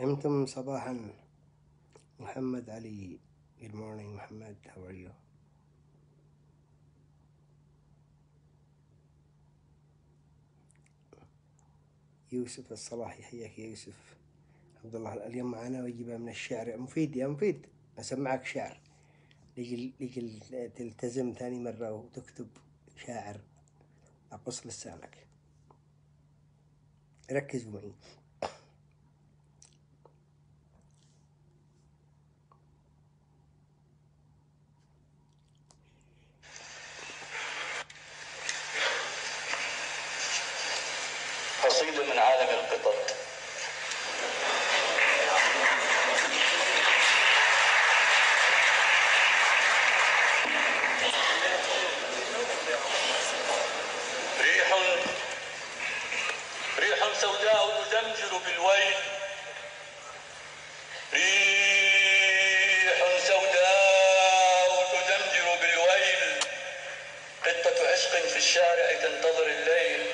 أنتم صباحا. محمد علي Good morning محمد how are you? يوسف الصلاح يحييك يا يوسف. عبد الله اليوم معنا وجبه من الشعر. مفيد يا مفيد أسمعك شعر. لجل لجل تلتزم ثاني مرة وتكتب شاعر. أقص لسانك. ركزوا معي قصيدة من عالم القطط ريح ريح سوداء تزمجر بالويل ريح سوداء تزمجر بالويل عشق في الشارع تنتظر الليل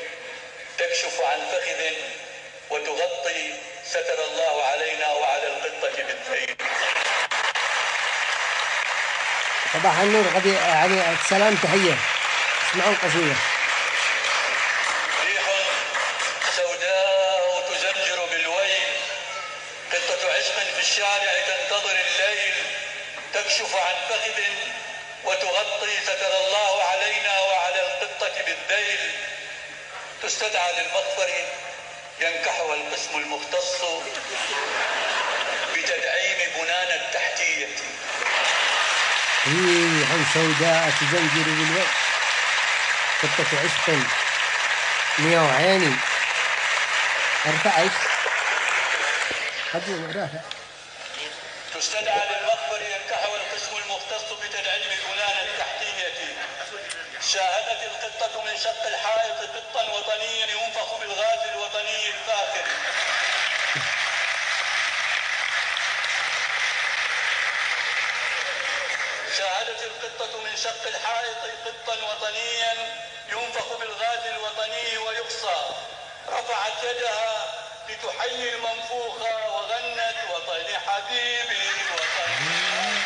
تكشف عن فخذ وتغطي ستر الله علينا وعلى القطة بالذيل صباح النور غدي يعني سلام تحية. اسمعوا القصيدة ريح سوداء تزمجر بالويل قطة عشق في الشارع تنتظر الليل تكشف عن فخذ وتغطي ستر الله علينا وعلى القطة بالذيل تستدعى للمخبر ينكحها القسم المختص بتدعيم بنان التحتية. ريح سوداء تزنجر بالوجه قطة عشق مياو عيني ارفعي هذه رافع تستدعى ينكحها المختص بتدعيم بنان التحتية. شاهدت القطة من شق الحائط قطا وطنيا ينفخ بالغاز الوطني الفاخر. شاهدت القطة من شق الحائط قطا وطنيا ينفخ بالغاز الوطني ويقصى. رفعت يدها لتحيي المنفوخ وغنت وطني حبيبي وطني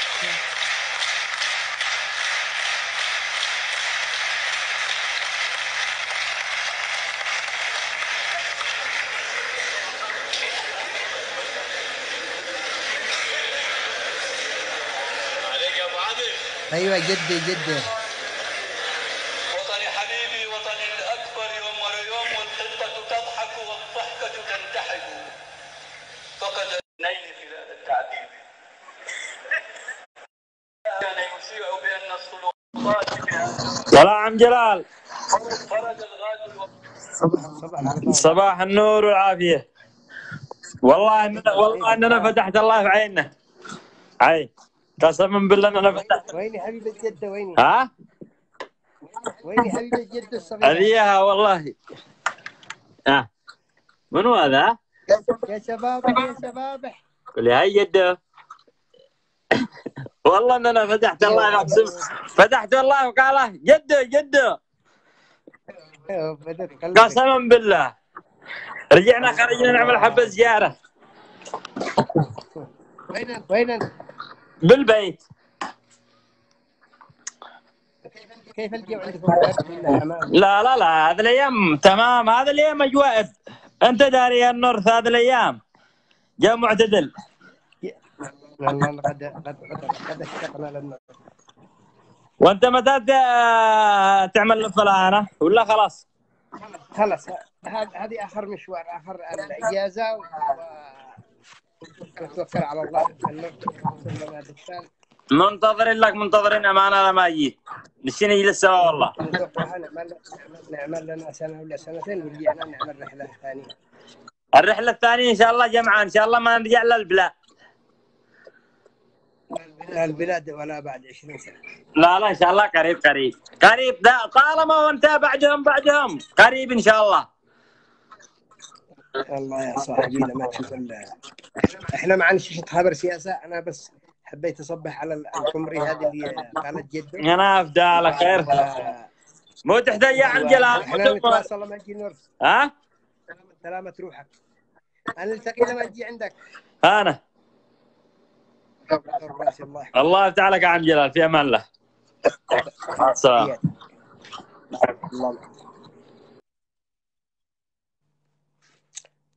عليك يا ابو عادل أيوه جدي جدي. وطني حبيبي وطني الأكبر يوم ورا يوم والقطة تضحك والضحكة تنتحب فقد اثنين خلال التعذيب. كان يشيع بأن السلطات بها طلع عم جلال. فرج الغاز صباح النور والعافية. والله إن والله إننا فتحت الله في عيننا. عين. قسما بالله اننا فتحت ويني حبيبة جدة ويني؟ ها؟ ويني حبيبة جدة الصغيرة هذيها والله. ها منو هذا؟ يا شباب يا شباب. قل لي هاي جدة. والله اننا فتحت الله اقسم فتحت الله وقال جدة جدة. قسما بالله. رجعنا خرجنا نعمل حبه زيارة. وين وين بالبيت. كيف الجو عندكم؟ لا لا لا هذه الأيام تمام هذه الأيام اجواء أنت داري يا النورث هذه الأيام. جاء معتدل. والله قد قد قد قد اشتقنا للنار وأنت متى ت- تعمل الفلانه ولا خلاص؟ خلاص هذا هذه آخر مشوار آخر الإجازة. و على الله ما منتظرين لك منتظرين أمانة لما جيت نسينا نجلس سوا والله. نعمل نعمل لنا سنة ولا سنتين ورجعنا نعمل رحلة ثانية. الرحلة الثانية إن شاء الله جمعه إن شاء الله ما نرجع للبلاد لا البلاد ولا بعد 20 سنة. لا لا إن شاء الله قريب قريب. قريب ده طالما وانت بعدهم بعدهم. قريب إن شاء الله. والله يا صاحبي لما تشوف إحنا مع شاشة خبر سياسة. أنا بس حبيت أصبح على الحمري هذه اللي قالت جده. أنا افدالك خير. مو تحتاج يا عم جلال إحنا. نتواصل لما نجي نرس ها؟ سلامة روحك. أنا التقي لما أجي عندك. أنا. الله الله يفتح عليك يا عم جلال. في أمان الله. حياك. الله.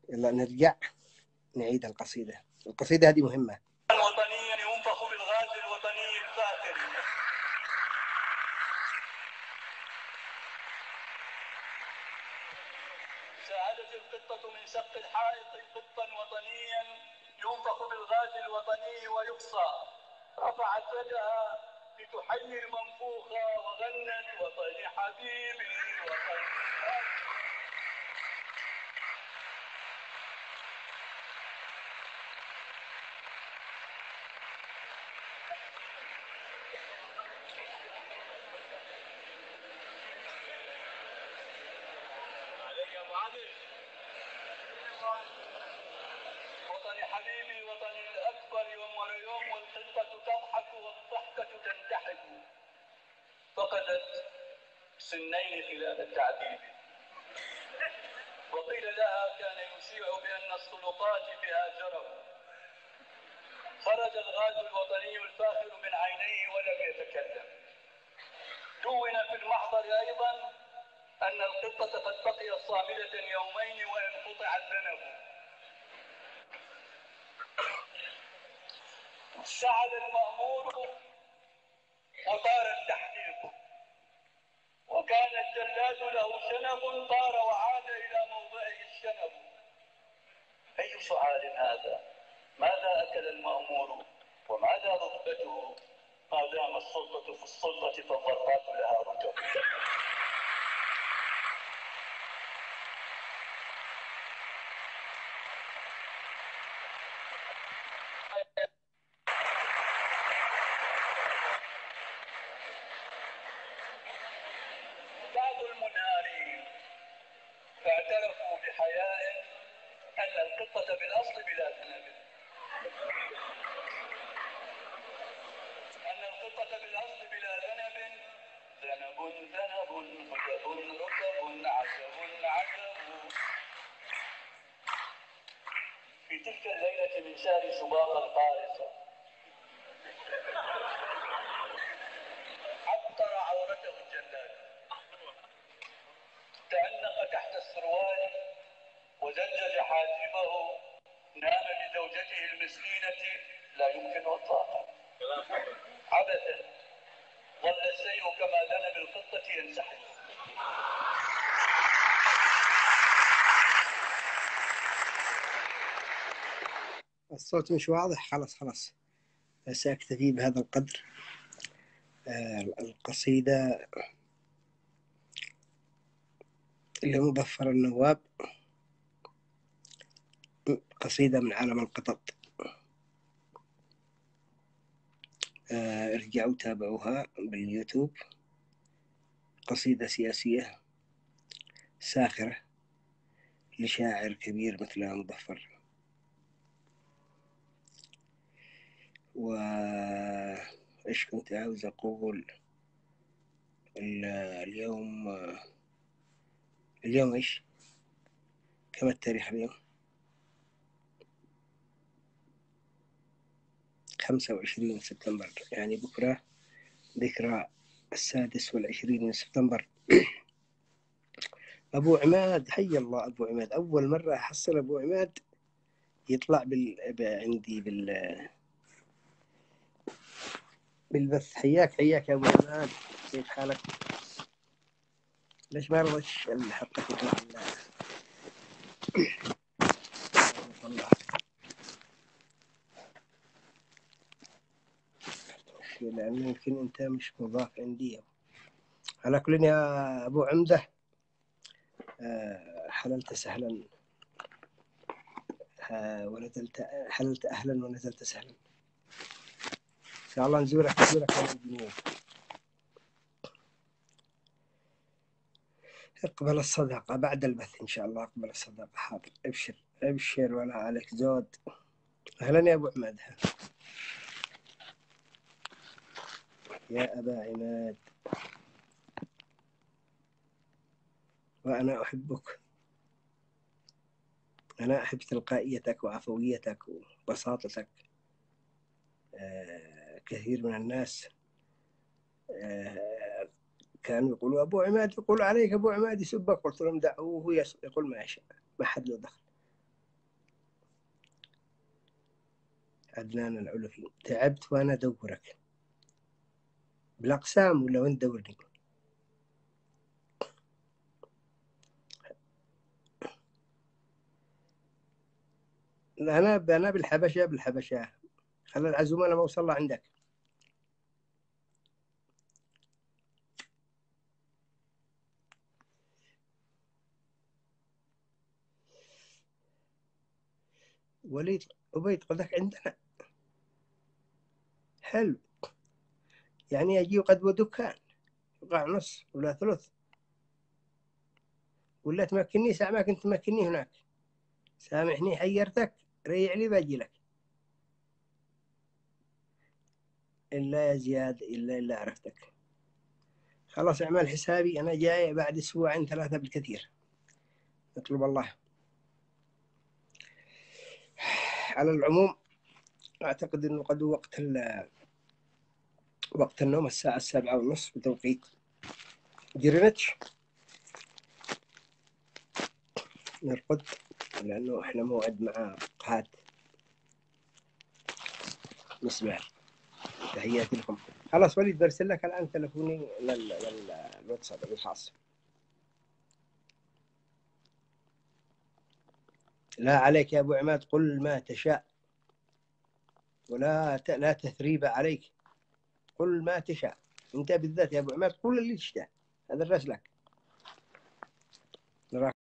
يلا نرجع نعيد القصيدة. القصيدة هذه مهمة. وطنيا ينفخ بالغاز الوطني الفاخر ساعدت القطة من شق الحائط قطا وطنيا ينفخ بالغاز الوطني ويقصى. رفعت يدها لتحيي المنفوخ وغنت وطني حبيبي وطني وطني حبيبي وطني الأكبر يوم ورا يوم والقطة تضحك والضحكة تنتحب فقدت سنين خلال التعذيب وقيل لها كان يشيع بأن السلطات بها جرم. خرج الغاز الوطني الفاخر من عينيه ولم يتكلم. دون في المحضر أيضا أن القطة قد بقيت صامدة يومين وانقطع الذنب سعد المأمور وطار التحقيق. وكان الجلاد له شنب طار وعاد إلى موضعه الشنب. أي سعال هذا؟ ماذا أكل المأمور؟ وماذا رتبته؟ ما دام السلطة في السلطة فالضربات لها رتب القطة بالأصل بلا ذنب أن القطة بالأصل بلا ذنب ذنب ذنب هدب ركب عجب عجب في تلك الليلة من شهر شباط القارصة عطر عورته الجلاد تأنق تحت السروال وزجج حاجبه نام بزوجته المسكينة لا يمكن الطاقة عبثا ظل السير كما دنا بالقطة ينسحب. الصوت مش واضح. خلاص خلاص. سأكتفي بهذا القدر. آه، القصيدة لمظفر النواب. قصيدة من عالم القطط. آه، ارجعوا تابعوها باليوتيوب. قصيدة سياسية ساخرة لشاعر كبير مثل مظفر وإيش كنت عاوز أقول؟ ال- اليوم اليوم إيش؟ كم التاريخ اليوم؟ خمسة وعشرين سبتمبر. يعني بكرة ذكرى السادس والعشرين من سبتمبر. أبو عماد حي الله أبو عماد. أول مرة أحصل أبو عماد يطلع بال... عندي بال بالبث. حياك حياك يا أبو عماد. كيف حالك؟ ليش ما رضيتش الحلقة تطلع؟ لأنه يمكن أنت مش مضاف عندي. على كل يا أبو عمدة آه، حللت سهلا. آه، ونزلت حللت أهلا ونزلت سهلا. إن شاء الله نزورك نزورك. أقبل الصدقة بعد البث إن شاء الله. أقبل الصدقة. حاضر. أبشر أبشر. ولا عليك زود. أهلا يا أبو عماد يا أبا عماد. وأنا أحبك. أنا أحب تلقائيتك وعفويتك وبساطتك. آه، كثير من الناس آه، كانوا أبو عماد يقول عليك أبو عماد يسبك. قلت لهم دعوه يقول ما يشاء ما حد له دخل. عدنان العلفي تعبت وأنا أدورك بالأقسام ولا وين تدورني لا أنا أنا بالحبشة بالحبشة. خلى العزومة لما أوصل لها عندك. وليد عبيد قدك عندنا. حلو. يعني أجي قد ودكان يقع نص ولا ثلث. ولا تمكنني ساعة ما كنت تمكنني هناك. سامحني حيرتك ريع لي باجي لك. إلا يا زياد إلا إلا عرفتك. خلاص اعمل حسابي أنا جاي بعد أسبوعين ثلاثة بالكثير. نطلب الله. على العموم أعتقد أنه قد وقت وقت النوم الساعة السابعة ونصف بتوقيت. جرينتش. نرقد لأنه إحنا موعد مع قهات مصباح تحياتي لكم. خلاص وليد برسل لك الآن تلفوني لل- لل- للواتساب الخاص. لا عليك يا أبو عماد قل ما تشاء. ولا لا تثريب عليك. قل ما تشاء. أنت بالذات يا أبو عماد قل اللي تشتاء هذا الرأس لك